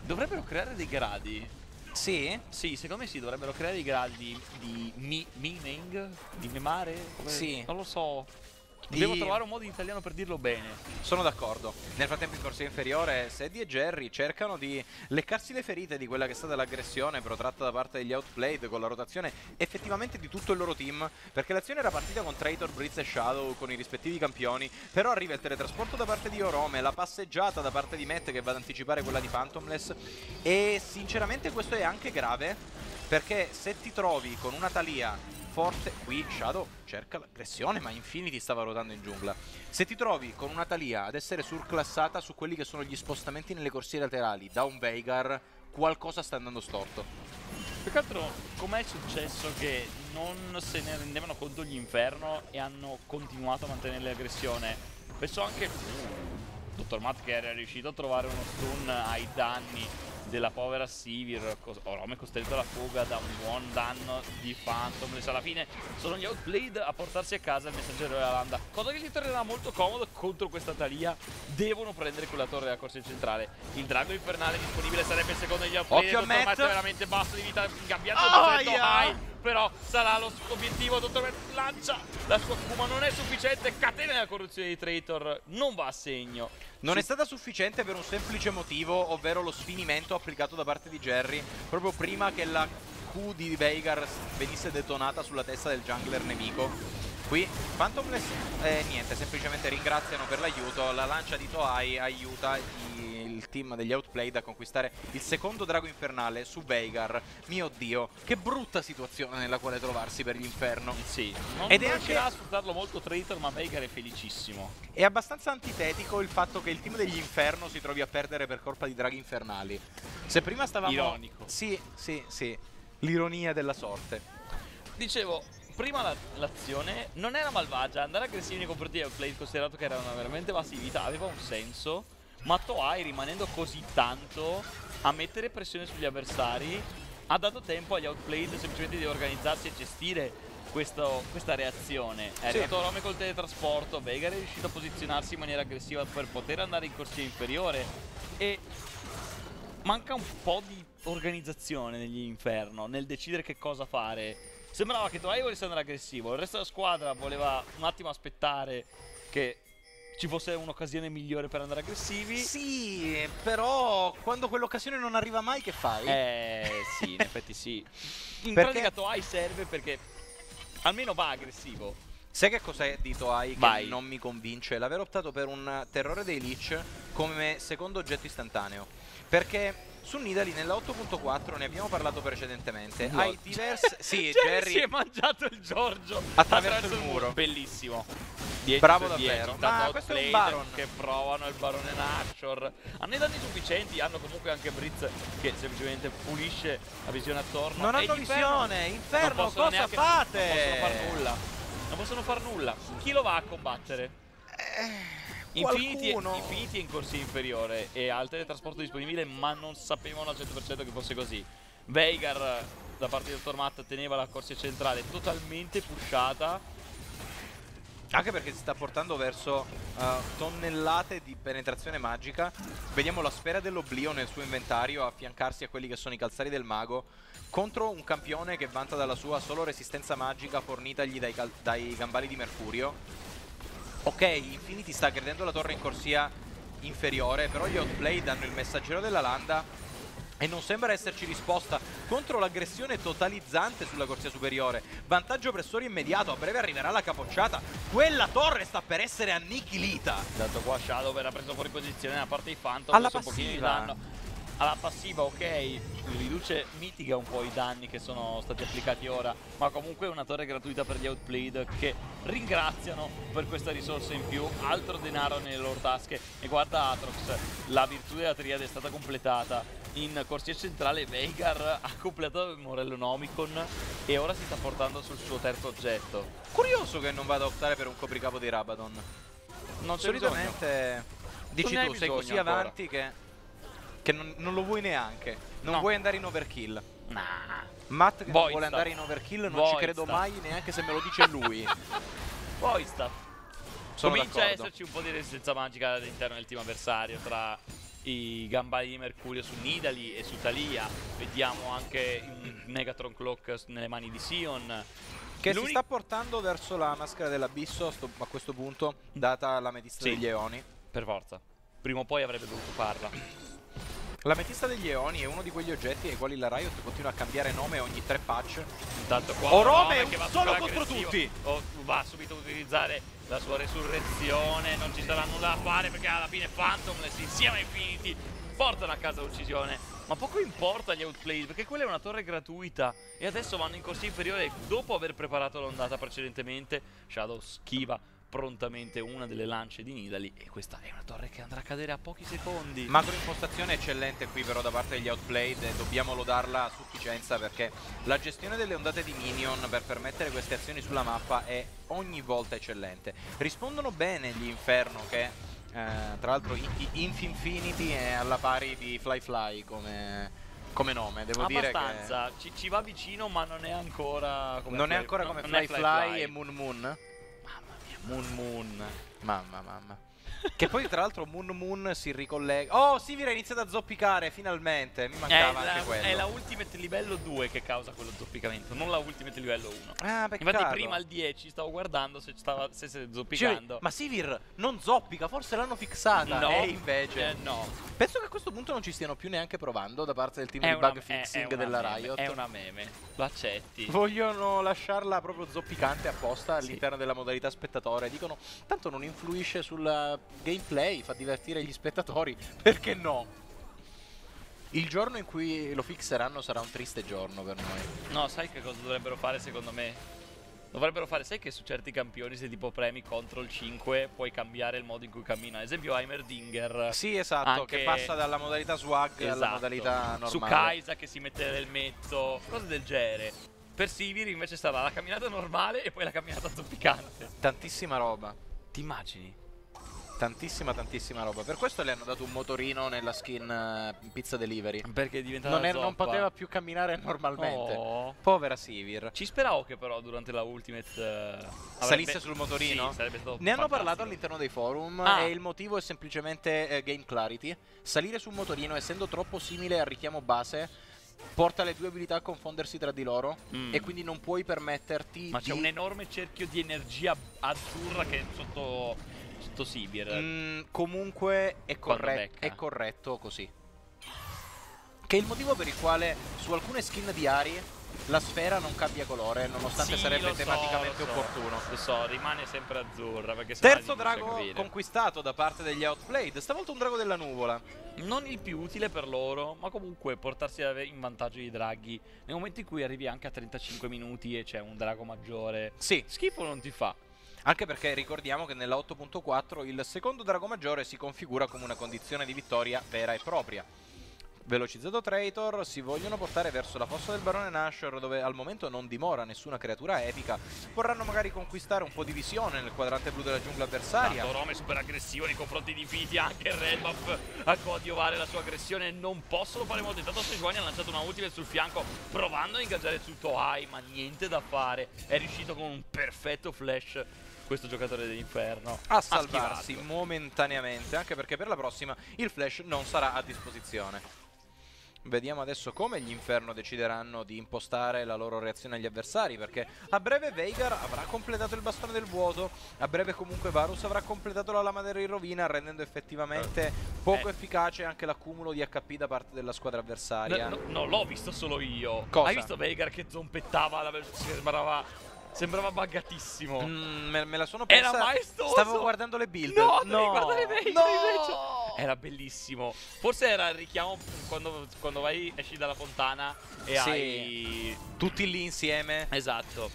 Dovrebbero creare dei gradi.
Sì?
Sì, secondo me sì, dovrebbero creare dei gradi di, di meaning, di memare. Come,
sì.
Non lo so. Devo trovare un modo in italiano per dirlo bene.
Sono d'accordo. Nel frattempo in corsia inferiore Sadie e Jerry cercano di leccarsi le ferite di quella che è stata l'aggressione protratta da parte degli Outplayed con la rotazione effettivamente di tutto il loro team perché l'azione era partita con Traitor, Blitz e Shadow con i rispettivi campioni però arriva il teletrasporto da parte di Orome, la passeggiata da parte di Matt che va ad anticipare quella di Phantomless e sinceramente questo è anche grave perché se ti trovi con una Talia forte Qui Shadow cerca l'aggressione ma Infinity stava ruotando in giungla. Se ti trovi con una Talia ad essere surclassata su quelli che sono gli spostamenti nelle corsie laterali da un Veigar Qualcosa sta andando storto.
Più che altro com'è successo che non se ne rendevano conto gli Inferno e hanno continuato a mantenere l'aggressione? Penso anche Dottor Matt che era riuscito a trovare uno stun ai danni della povera Sivir Orome è costretto alla fuga da un buon danno di Phantomless alla fine sono gli Outplayed a portarsi a casa il messaggero della landa cosa che gli tornerà molto comodo contro questa Talia devono prendere quella torre della corsia centrale. Il drago infernale disponibile sarebbe secondo degli Outplayed
Occhio a Matt
è veramente basso di vita ingabbiato oh, yeah. però sarà lo obiettivo. Dottor Matt lancia la sua Kuma non è sufficiente. Catena la corruzione di Traitor non va a segno
non è stata sufficiente per un semplice motivo, ovvero lo sfinimento applicato da parte di Jerry proprio prima che la Q di Veigar venisse detonata sulla testa del jungler nemico. Qui Phantomless, eh, niente, semplicemente ringraziano per l'aiuto, la lancia di Toai aiuta i il team degli Outplayed a conquistare il secondo drago infernale su Veigar. Mio dio, che brutta situazione nella quale trovarsi per l'inferno.
Sì, non Ed è anche a sfruttarlo molto Traitor, ma Veigar è felicissimo.
È abbastanza antitetico il fatto che il team degli Inferno si trovi a perdere per colpa di draghi infernali. Se prima stavamo...
Ironico.
Sì, sì, sì. L'ironia della sorte.
Dicevo, prima l'azione non era malvagia, andare aggressivi nei confronti di Outplayed considerato che era una veramente passività, aveva un senso ma Toei rimanendo così tanto a mettere pressione sugli avversari ha dato tempo agli outplayed semplicemente di organizzarsi e gestire questo, questa reazione è sì. arrivato Rome col teletrasporto Vega è riuscito a posizionarsi in maniera aggressiva per poter andare in corsia inferiore e manca un po' di organizzazione negli Inferno nel decidere che cosa fare sembrava che Toei volesse andare aggressivo il resto della squadra voleva un attimo aspettare che ci fosse un'occasione migliore per andare aggressivi.
Sì, però quando quell'occasione non arriva mai, che fai?
Eh, sì, in effetti sì. In perché... pratica Toai serve perché almeno va aggressivo.
Sai che cos'è dito AI che Vai. non mi convince? L'aver optato per un terrore dei Lich come secondo oggetto istantaneo. Perché su Nidali nella 8.4 ne abbiamo parlato precedentemente. No. Hai diverse. sì,
Jerry, Jerry si è mangiato il Giorgio attraverso, attraverso il muro. Bellissimo.
10 Bravo davvero.
10, Ma questo è un Baron. Che provano il Barone Nashor. Hanno i danni sufficienti, hanno comunque anche Britz che semplicemente pulisce la visione attorno.
Non hanno visione, Inferno, cosa neanche, fate?
Non possono far nulla. Non possono far nulla. Chi lo va a combattere? Eh... Infinity, Infinity è in corsia inferiore e ha il teletrasporto disponibile ma non sapevano al 100% che fosse così. Veigar da parte del Matt teneva la corsia centrale totalmente pushata
anche perché si sta portando verso uh, tonnellate di penetrazione magica. Vediamo la sfera dell'oblio nel suo inventario affiancarsi a quelli che sono i calzari del mago contro un campione che vanta dalla sua solo resistenza magica fornitagli dai, dai gambali di mercurio. Ok, Infinity sta aggredendo la torre in corsia inferiore, però gli Outplay danno il messaggero della landa e non sembra esserci risposta contro l'aggressione totalizzante sulla corsia superiore. Vantaggio pressore immediato, a breve arriverà la capocciata. Quella torre sta per essere annichilita.
Dato qua Shadow verrà preso fuori posizione da parte di Phantom.
Alla passiva
alla passiva ok riduce, mitiga un po' i danni che sono stati applicati ora ma comunque è una torre gratuita per gli Outplayed che ringraziano per questa risorsa in più. Altro denaro nelle loro tasche. E guarda Atrox la virtù della triade è stata completata. In corsia centrale Veigar ha completato il Morello Nomicon e ora si sta portando sul suo terzo oggetto.
Curioso che non vada a optare per un copricapo di Rabadon. Non solitamente dici tu sei così ancora. avanti che che non, non lo vuoi neanche. Non no. vuoi andare in overkill.
Nah.
Matt che vuole andare in overkill non Voista. ci credo mai neanche se me lo dice lui.
Poi sta. Comincia a esserci un po' di resistenza magica all'interno del team avversario tra i gambali di Mercurio su Nidali e su Talia. Vediamo anche un Negatron Clock nelle mani di Sion.
Che si sta portando verso la maschera dell'abisso a questo punto, data la metista sì. degli Eoni.
Per forza. Prima o poi avrebbe dovuto farla.
L'ametista degli Eoni è uno di quegli oggetti ai quali la Riot continua a cambiare nome ogni tre patch.
Intanto qua
Orome solo contro tutti!
Oh, va subito a utilizzare la sua resurrezione, non ci sarà nulla da fare perché alla fine Phantomless insieme a Infinity portano a casa l'uccisione. Ma poco importa gli outplay perché quella è una torre gratuita e adesso vanno in corsia inferiore dopo aver preparato l'ondata precedentemente. Shadow schiva prontamente una delle lance di Nidali e questa è una torre che andrà a cadere a pochi secondi.
Macro impostazione eccellente qui però da parte degli Outplayed e dobbiamo lodarla a sufficienza perché la gestione delle ondate di minion per permettere queste azioni sulla mappa è ogni volta eccellente. Rispondono bene gli Inferno che eh, tra l'altro Inf Infinity è alla pari di Fly Fly come come nome, devo
Abbastanza.
dire
che... Ci, ci, va vicino ma non è ancora come
Non Fly, è ancora come Fly, Fly, Fly, e Moon Moon?
Moon Moon.
Mamma, mamma. Che poi tra l'altro Moon Moon si ricollega. Oh Sivir ha iniziato a zoppicare finalmente. Mi mancava
è
anche
la,
quello.
È la ultimate livello 2 che causa quello zoppicamento Non la ultimate livello 1
Ah peccato.
Infatti prima al 10 stavo guardando se stava se stesse zoppicando.
Cioè, Ma Sivir non zoppica Forse l'hanno fissata
No.
E invece.
Eh, no.
Penso che a questo punto non ci stiano più neanche provando Da parte del team è di bug fixing della
meme,
Riot.
È una meme. Lo accetti.
Vogliono lasciarla proprio zoppicante apposta All'interno sì. della modalità spettatore. Dicono tanto non influisce sul gameplay fa divertire gli spettatori, perché no? Il giorno in cui lo fixeranno sarà un triste giorno per noi.
No, sai che cosa dovrebbero fare secondo me? Dovrebbero fare, sai che su certi campioni se tipo premi CTRL 5 puoi cambiare il modo in cui cammina. Ad esempio Heimerdinger.
Sì, esatto, che passa dalla modalità swag esatto. alla modalità normale.
Su Kaisa che si mette l'elmetto, cose del genere. Per Sivir invece sarà la camminata normale e poi la camminata zoppicante.
Tantissima roba.
Ti immagini?
Tantissima, tantissima roba. Per questo le hanno dato un motorino nella skin uh, Pizza Delivery.
Perché è diventata
non, non poteva più camminare normalmente. Oh. Povera Sivir.
Ci speravo che però durante la Ultimate uh, avrebbe...
salisse sul motorino.
Sì,
ne hanno parlato all'interno dei forum ah. e il motivo è semplicemente uh, game clarity. Salire sul motorino essendo troppo simile al richiamo base porta le due abilità a confondersi tra di loro mm. e quindi non puoi permetterti
Ma c'è un enorme cerchio di energia azzurra che è sotto sotto Sibir.
Mm, comunque è, corret è corretto così. Che è il motivo per il quale su alcune skin di Ari la sfera non cambia colore, nonostante
sì,
sarebbe
so,
tematicamente
lo so,
opportuno.
Lo so, rimane sempre azzurra.
Terzo drago conquistato da parte degli Outplayed, stavolta un drago della nuvola.
Non il più utile per loro, ma comunque portarsi in vantaggio i draghi nel momento in cui arrivi anche a 35 minuti e c'è un drago maggiore.
Sì.
Schifo non ti fa.
Anche perché ricordiamo che nella 8.4 il secondo drago maggiore si configura come una condizione di vittoria vera e propria. Velocizzato Traitor, si vogliono portare verso la fossa del barone Nashor dove al momento non dimora nessuna creatura epica. Vorranno magari conquistare un po' di visione nel quadrante blu della giungla avversaria.
Tanto Rome super aggressivo nei confronti di Fiti, anche il Red Buff a coadiuvare la sua aggressione. Non possono fare molto. Intanto Sejuani ha lanciato una ultimate sul fianco provando a ingaggiare su Tohai, ma niente da fare. È riuscito con un perfetto flash questo giocatore dell'inferno
a salvarsi momentaneamente anche perché per la prossima il flash non sarà a disposizione Vediamo adesso come gli Inferno decideranno di impostare la loro reazione agli avversari Perché a breve Veigar avrà completato il bastone del vuoto A breve comunque Varus avrà completato la lama della rovina Rendendo effettivamente eh. poco eh. efficace anche l'accumulo di HP da parte della squadra avversaria
No, no, no l'ho visto solo io
Cosa?
Hai visto Veigar che zompettava la sembrava Sembrava buggatissimo.
Mm, me, me, la sono persa.
Era maestoso.
Stavo guardando le build.
No, no. guardare Veigar no. invece. Era bellissimo. Forse era il richiamo quando, quando vai, esci dalla fontana e sì. hai...
Tutti lì insieme.
Esatto.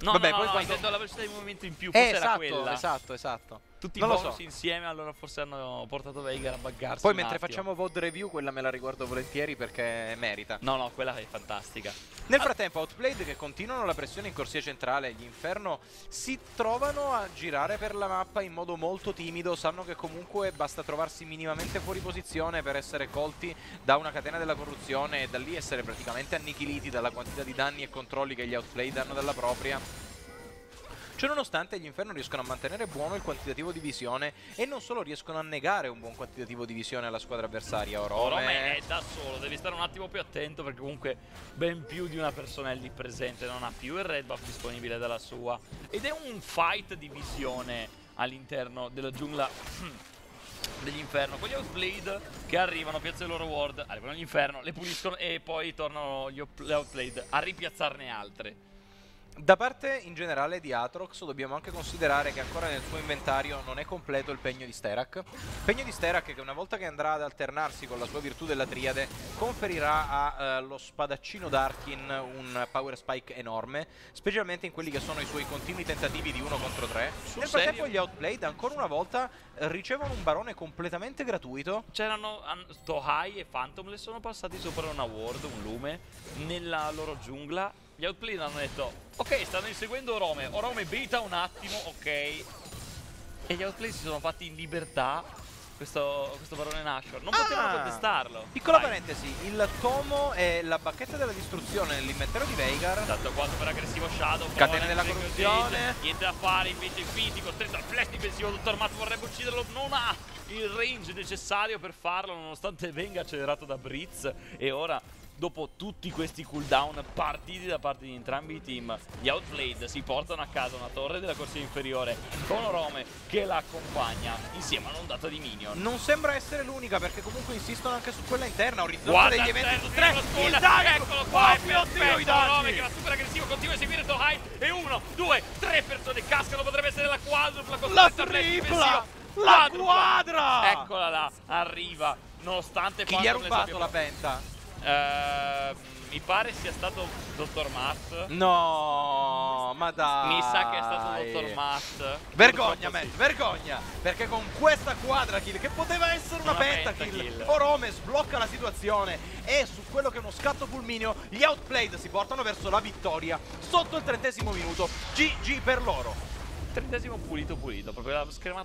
No, Vabbè, no, poi no, quando... intendo la velocità di movimento in più, forse
eh, esatto,
era quella.
Esatto, esatto
tutti non i bonus so. insieme, allora forse hanno portato Veigar a buggarsi.
Poi mentre attimo. facciamo VOD review, quella me la riguardo volentieri perché merita.
No, no, quella è fantastica.
Nel frattempo, Outplayed che continuano la pressione in corsia centrale, gli Inferno si trovano a girare per la mappa in modo molto timido. Sanno che comunque basta trovarsi minimamente fuori posizione per essere colti da una catena della corruzione e da lì essere praticamente annichiliti dalla quantità di danni e controlli che gli Outplayed hanno dalla propria. Ciononostante gli Inferno riescono a mantenere buono il quantitativo di visione e non solo riescono a negare un buon quantitativo di visione alla squadra avversaria. Orome,
Orome è da solo, devi stare un attimo più attento perché comunque ben più di una persona è lì presente, non ha più il red buff disponibile dalla sua. Ed è un fight di visione all'interno della giungla degli inferno con gli outplayed che arrivano, piazzano il loro ward, arrivano all'inferno, le puliscono e poi tornano gli outplayed a ripiazzarne altre.
Da parte in generale di Atrox dobbiamo anche considerare che ancora nel suo inventario non è completo il pegno di Sterak. Pegno di Sterak che una volta che andrà ad alternarsi con la sua virtù della triade conferirà allo uh, spadaccino Darkin un power spike enorme, specialmente in quelli che sono i suoi continui tentativi di uno contro tre. Sul nel frattempo gli Outplayed ancora una volta ricevono un barone completamente gratuito.
C'erano Tohai e Phantom le sono passati sopra una ward, un lume, nella loro giungla gli outplay hanno detto Ok stanno inseguendo Orome. Orome beta un attimo ok. E gli outplay si sono fatti in libertà. Questo, questo barone Nashor. Non ah, potevano contestarlo.
Piccola Vai. parentesi Il tomo e la bacchetta della distruzione nell'inventario di Veigar.
Tanto qua super aggressivo Shadow
Catene della corruzione.
Niente da fare invece Infinity Costretto al flash difensivo Dottor Matt vorrebbe ucciderlo. Non ha il range necessario per farlo Nonostante venga accelerato da Britz. E ora dopo tutti questi cooldown partiti da parte di entrambi i team gli Outplayed si portano a casa una torre della corsia inferiore con Orome che la accompagna insieme a un'ondata di minion.
Non sembra essere l'unica perché comunque insistono anche su quella interna orizzonte degli eventi su tre. il Dario
eccolo qua oh, è perfetto Orome che va super aggressivo continua a seguire Tohai e uno, due, tre persone cascano potrebbe essere la quadrupla
la tripla! la quadra!
Eccola là arriva nonostante
chi gli ha rubato la penta?
Uh, mi pare sia stato Dottor Matt.
No, ma dai.
Mi sa che è stato Dottor Matt.
Vergogna, Matt, sì. vergogna. Perché con questa quadra kill, che poteva essere una, una pentakill, penta Orome sblocca la situazione. E su quello che è uno scatto fulmineo, gli outplayed si portano verso la vittoria. Sotto il trentesimo minuto, GG per loro.
Trentesimo pulito pulito, proprio la schermata